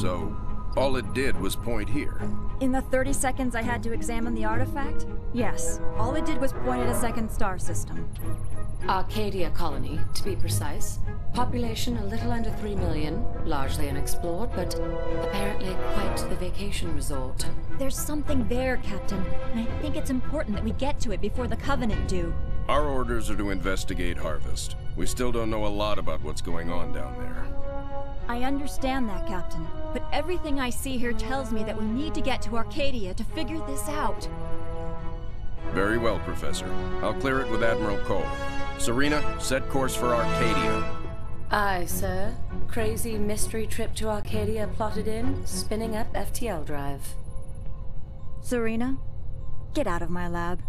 So, all it did was point here. In the 30 seconds I had to examine the artifact, yes, all it did was point at a second star system. Arcadia colony, to be precise. Population a little under 3 million, largely unexplored, but apparently quite the vacation resort. There's something there, Captain, and I think it's important that we get to it before the Covenant do. Our orders are to investigate Harvest. We still don't know a lot about what's going on down there. I understand that, Captain, but everything I see here tells me that we need to get to Arcadia to figure this out. Very well, Professor. I'll clear it with Admiral Cole. Serina, set course for Arcadia. Aye, sir. Crazy mystery trip to Arcadia plotted in, spinning up FTL drive. Serina, get out of my lab.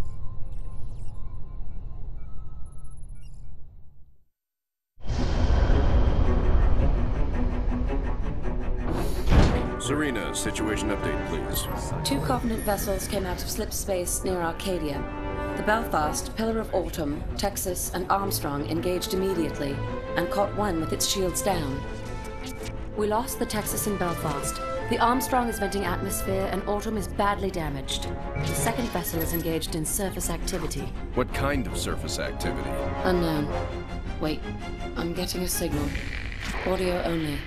Serina, situation update, please. Two Covenant vessels came out of slip space near Arcadia. The Belfast, Pillar of Autumn, Texas, and Armstrong engaged immediately and caught one with its shields down. We lost the Texas and Belfast. The Armstrong is venting atmosphere and Autumn is badly damaged. The second vessel is engaged in surface activity. What kind of surface activity? Unknown. Wait, I'm getting a signal. Audio only.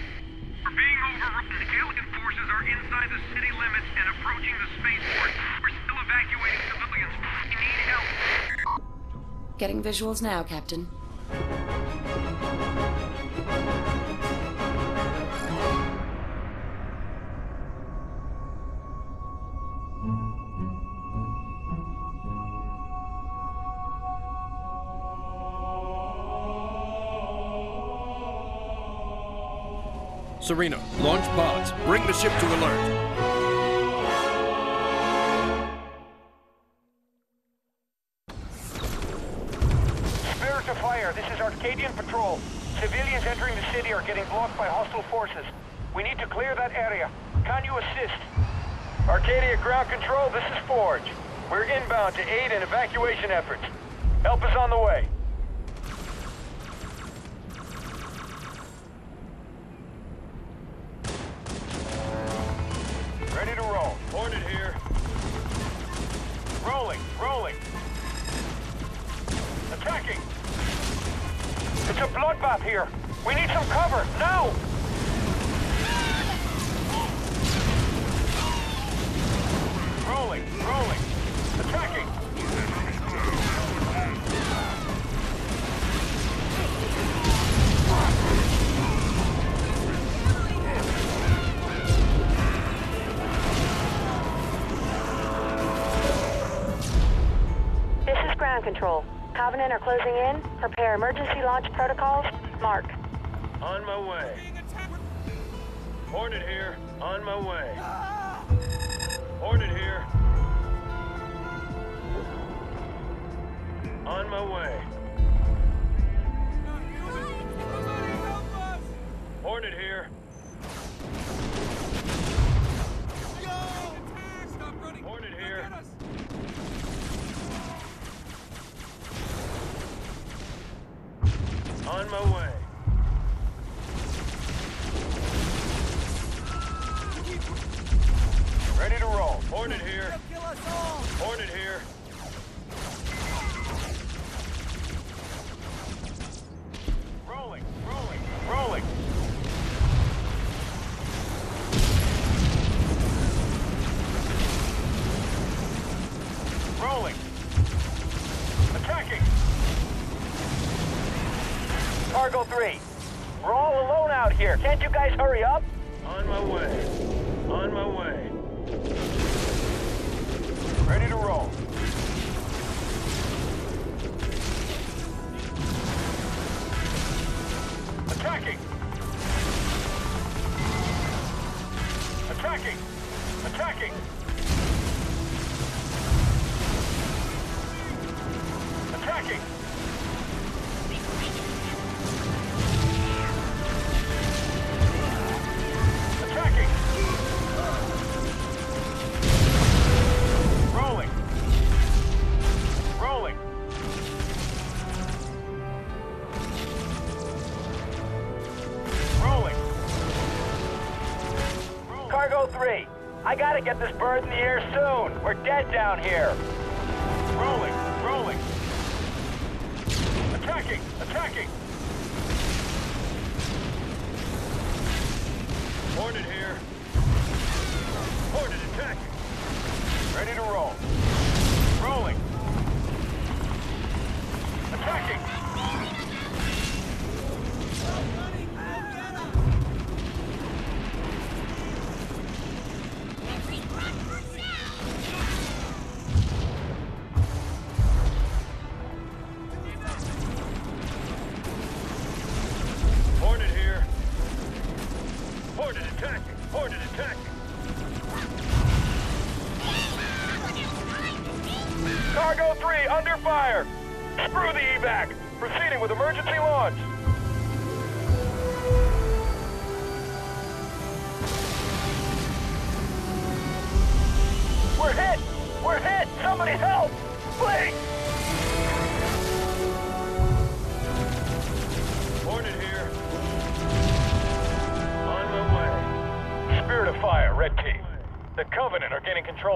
And approaching the spaceport. We're still evacuating civilians. We need help. Getting visuals now, Captain. Serina, launch pods. Bring the ship to alert. Fire. This is Arcadian Patrol. Civilians entering the city are getting blocked by hostile forces. We need to clear that area. Can you assist? Arcadia Ground Control, this is Forge. We're inbound to aid in evacuation efforts. Help is on the way. Control. Covenant are closing in. Prepare emergency launch protocols. Mark. On my way. Hornet here. On my way. Hornet here. On my way. Hornet here. Ready to roll. Hornet here. Hornet here. Rolling, rolling, rolling. Rolling. Attacking. Cargo 3. We're all alone out here. Can't you guys hurry up? Attacking. Attacking. Dead down here.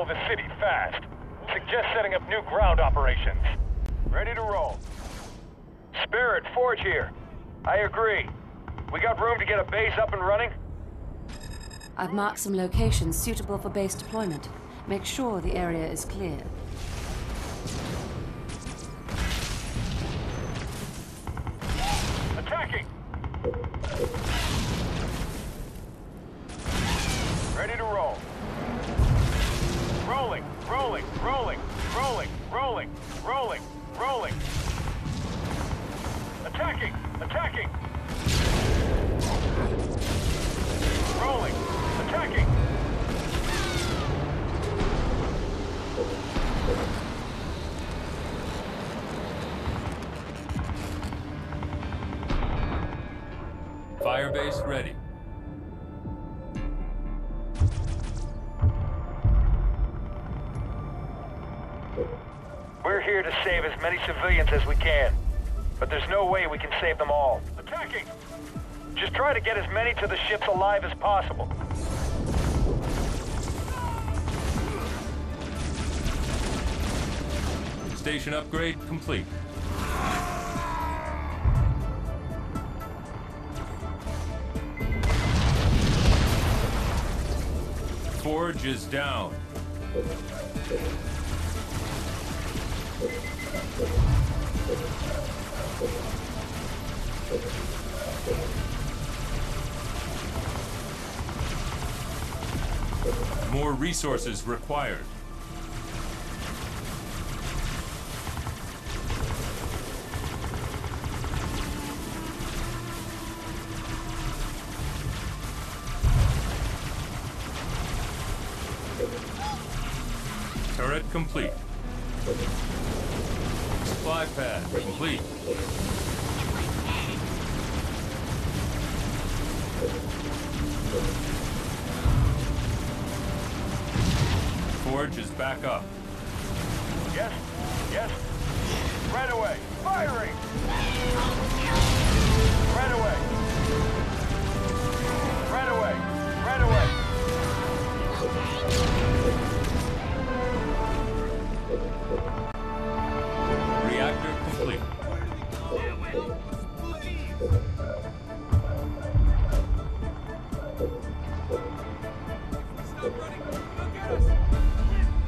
The city fast. Suggest setting up new ground operations. Ready to roll. Spirit, Forge here. I agree. We got room to get a base up and running? I've marked some locations suitable for base deployment. Make sure the area is clear. Attacking! Ready to roll. Rolling, rolling, rolling, rolling, rolling, rolling, rolling. Attacking, attacking. Rolling, attacking. Firebase ready. As many civilians as we can. But there's no way we can save them all. Attacking! Just try to get as many to the ships alive as possible. Station upgrade complete. Forge is down. More resources required. Turret complete. Supply pad complete. Forge is back up. Yes, yes. Right away. Firing! Right away. Right away. Right away. Reactor complete.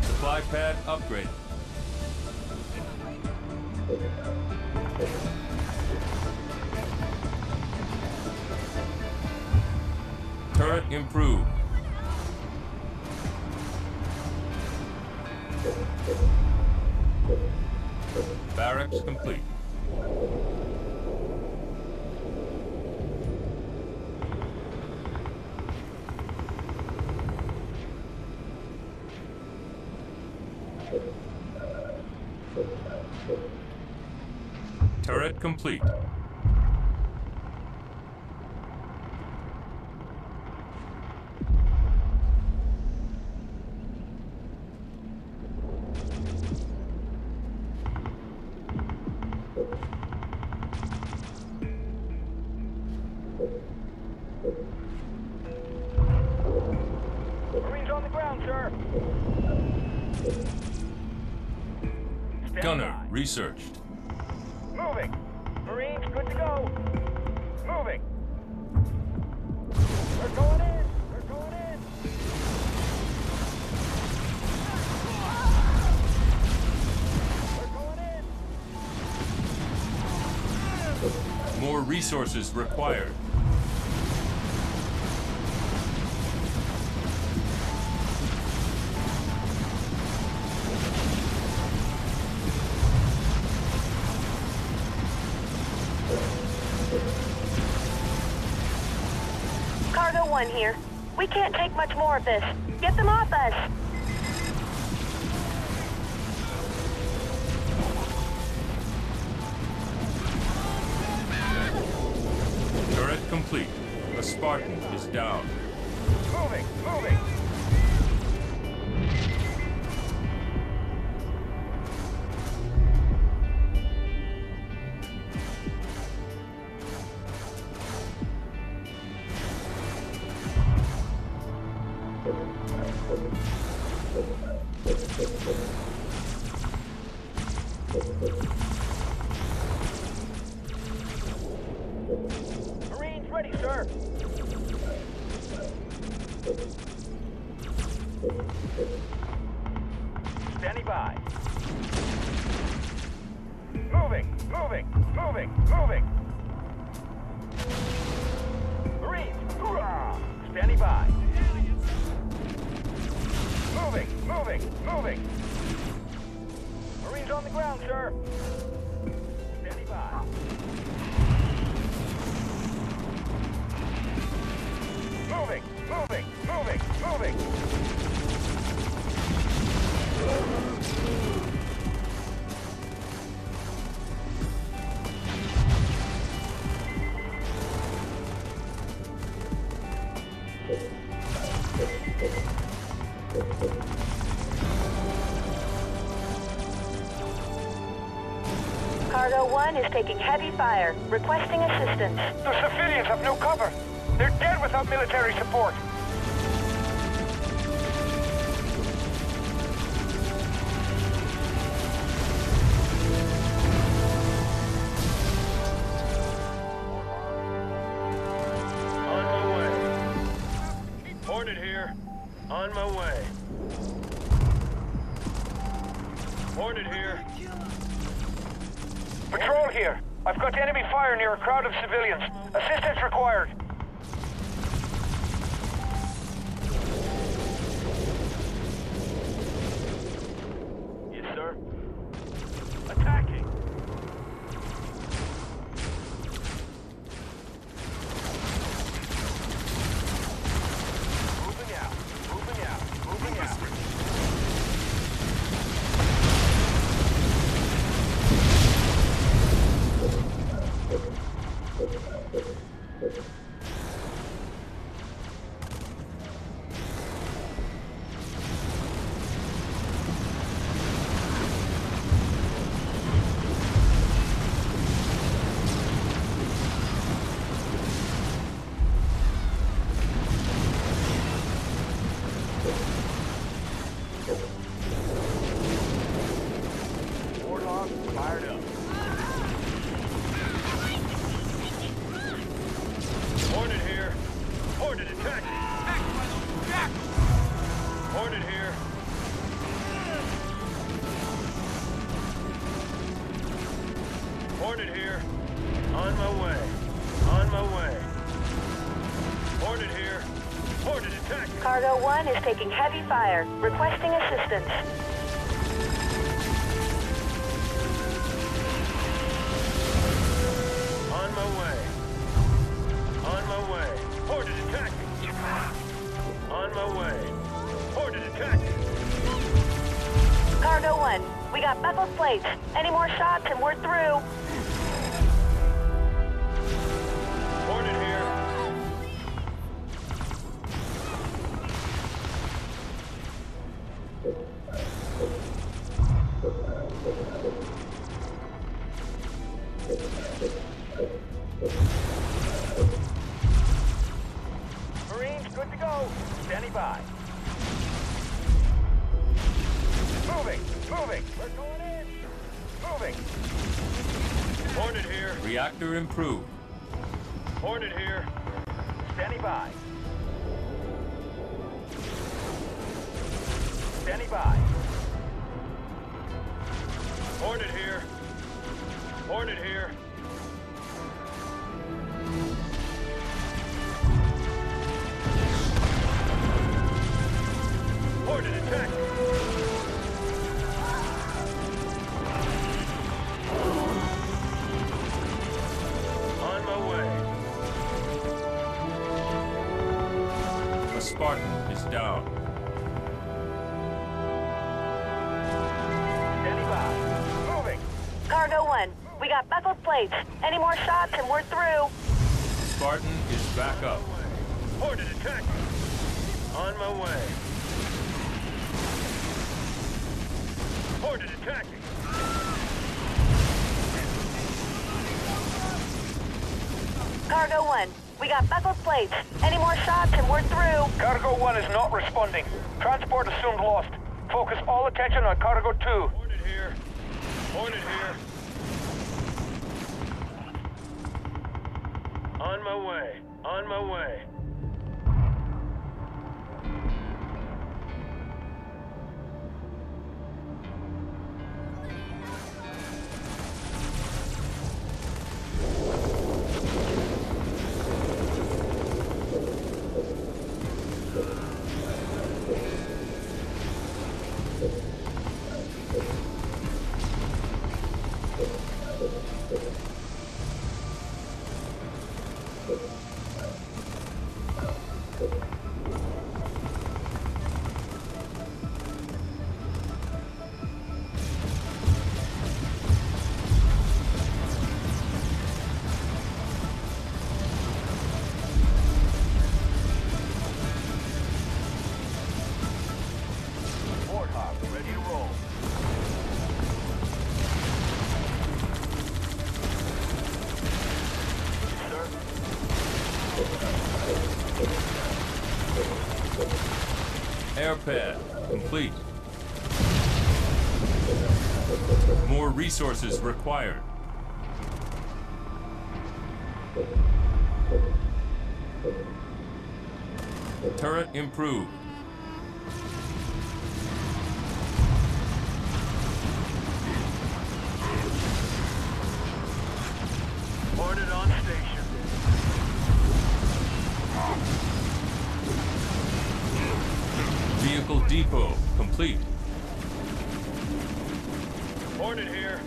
Supply pad upgraded. Turret improved. Barracks complete. Turret complete. Researched. Moving. Marines, good to go. Moving. We're going in. We're going in. We're going in. More resources required. Cargo 1 here. We can't take much more of this. Get them off us. Turret complete. A Spartan is down. Moving. Moving. Marines ready, sir. Standing by. Moving, moving, moving, moving. Marines, hoorah! Standing by. Moving, moving, moving. Cargo 1 is taking heavy fire. Requesting assistance. The civilians have no cover. They're dead without military support. Here. I've got enemy fire near a crowd of civilians. Assistance required. Fire. Requesting assistance. On my way. On my way. Hornet attacking. On my way. Hornet attacking. Cargo 1, we got buckled plates. Any more shots and we're through. Hornet here. Standing by. Standing by. Hornet here. Hornet here. We got buckled plates. Any more shots and we're through. Spartan is back up. Hornet attack. On my way. Hornet attacking. Cargo 1, we got buckled plates. Any more shots and we're through. Cargo 1 is not responding. Transport assumed lost. Focus all attention on Cargo 2. Hornet here. Hornet here. On my way. On my way. Air pad complete. More resources required. Turret improved. Depot complete. Hornet here.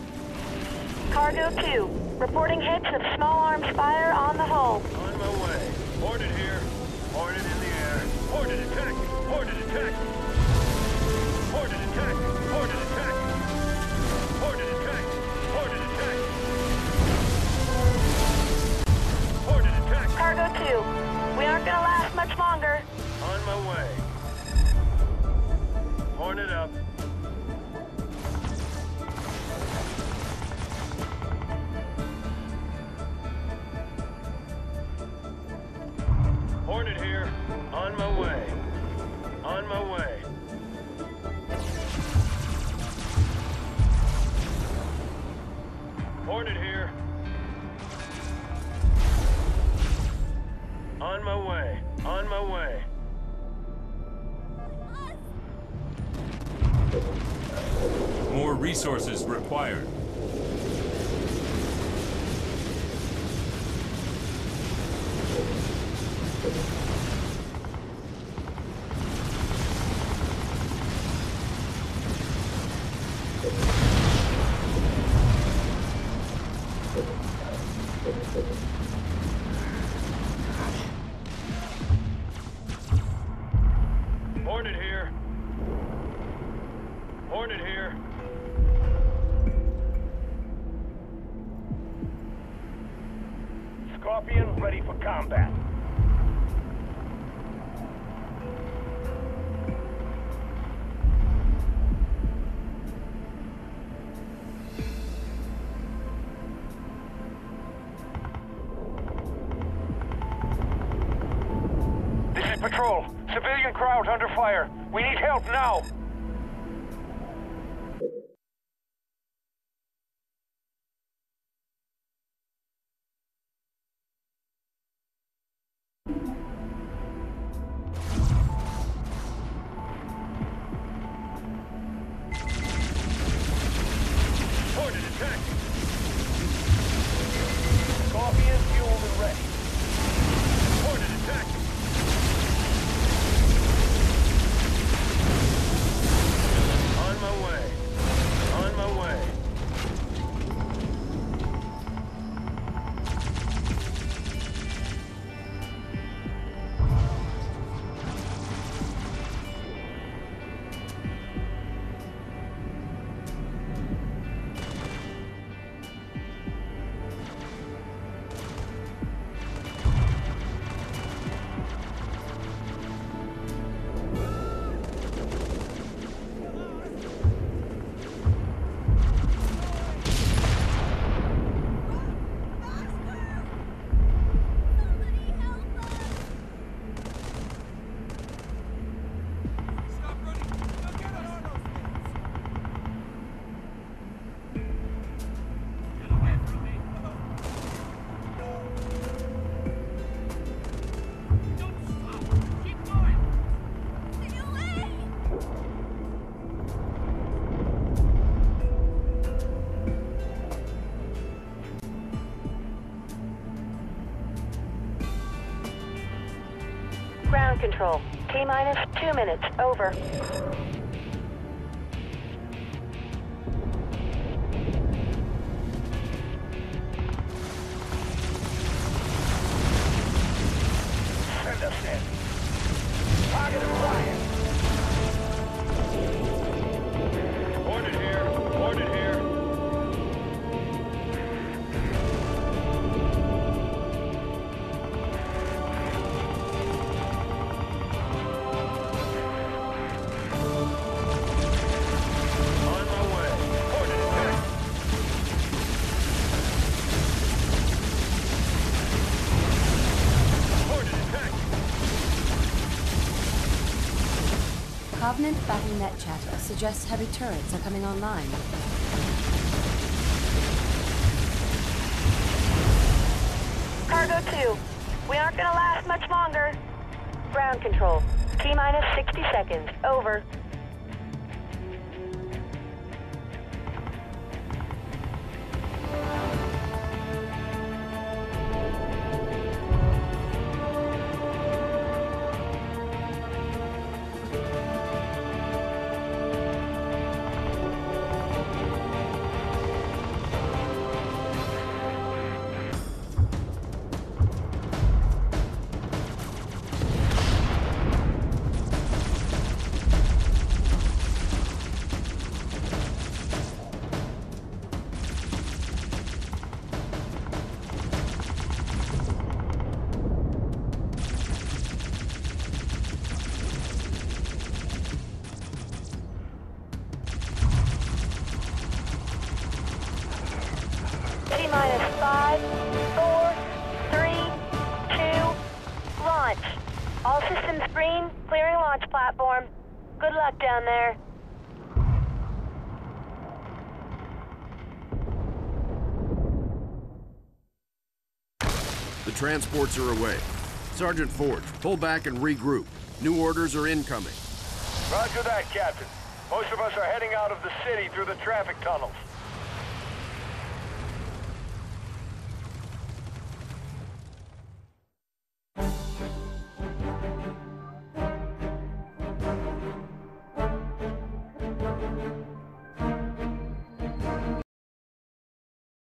Cargo 2, reporting hits of small arms fire on the hull. On my way. Hornet here. Hornet in resources required. Fire. We need help now. T minus two minutes. Over. Covenant battle net chatter suggests heavy turrets are coming online. Cargo 2. We aren't gonna last much longer. Ground control. T minus 60 seconds. Over. T minus five, four, three, two, launch. All systems green, clearing launch platform. Good luck down there. The transports are away. Sergeant Forge, pull back and regroup. New orders are incoming. Roger that, Captain. Most of us are heading out of the city through the traffic tunnels.